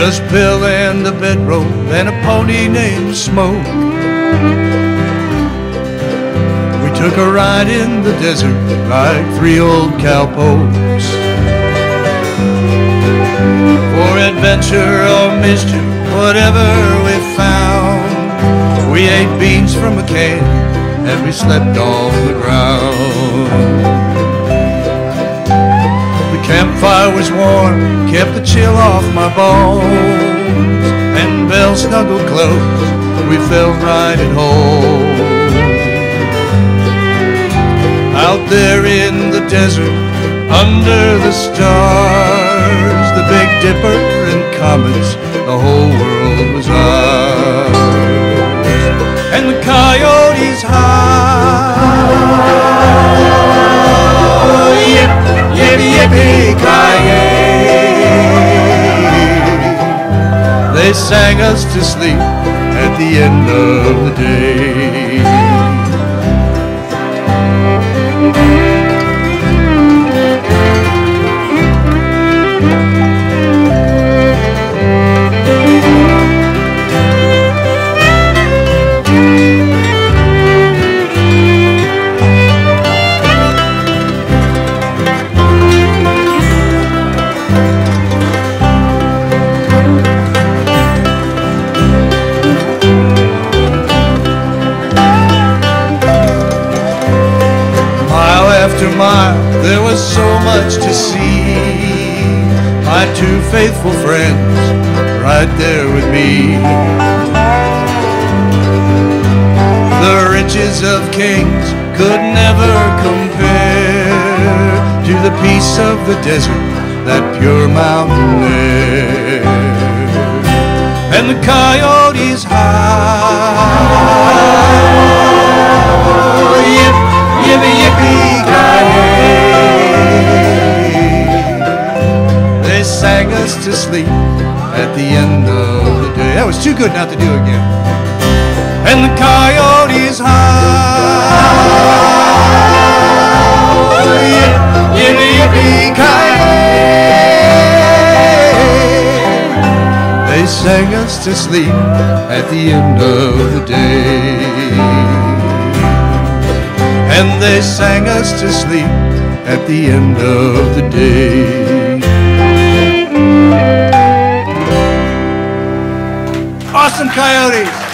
Just Belle and the bedroll and a pony named Smoke. We took a ride in the desert like three old cowpokes. For adventure or mischief, whatever we found. We ate beans from a can and we slept on the ground. Campfire was warm, kept the chill off my bones. And Belle snuggled close, we felt right at home. Out there in the desert, under the stars, the Big Dipper and comets, the whole world They sang us to sleep at the end of the day. After mile, there was so much to see. My two faithful friends, right there with me. The riches of kings could never compare to the peace of the desert, that pure mountain air. And the coyotes high. Sang us to sleep at the end of the day. That was too good not to do again. And the coyotes. Yip, yippee, yippee, ki They sang us to sleep at the end of the day. And they sang us to sleep at the end of the day. Awesome coyotes!